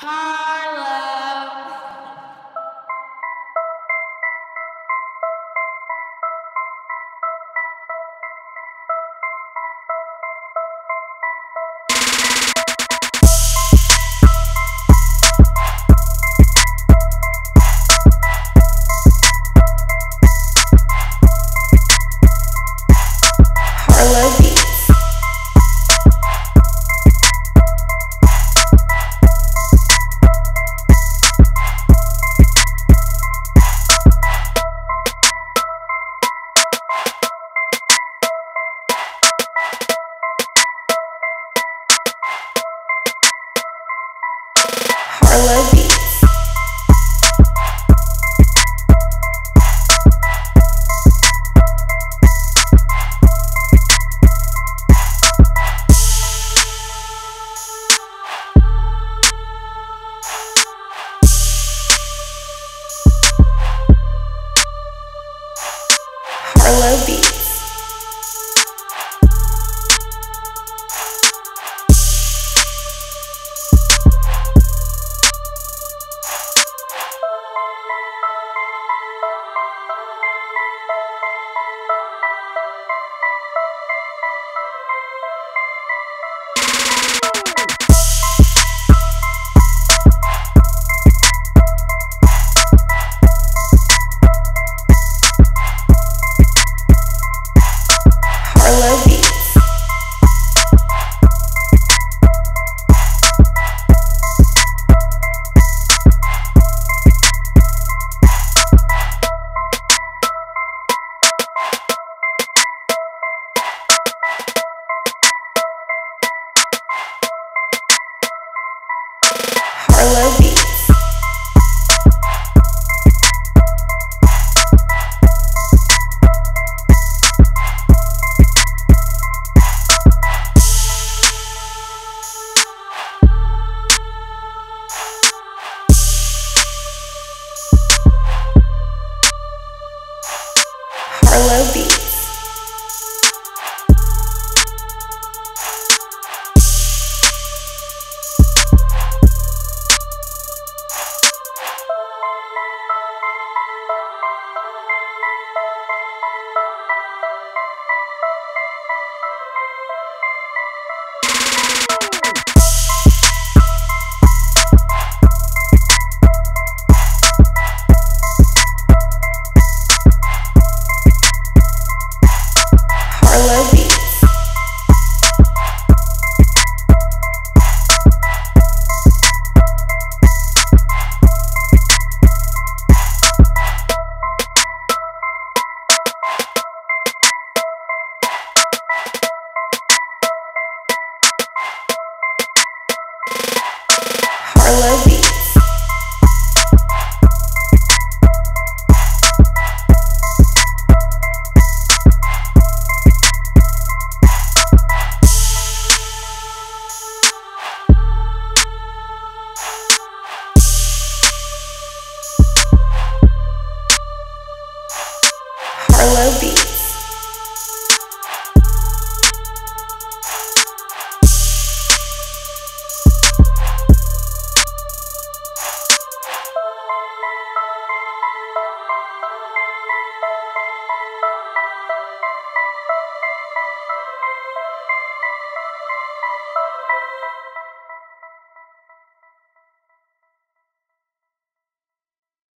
Harlow Harlow Beats.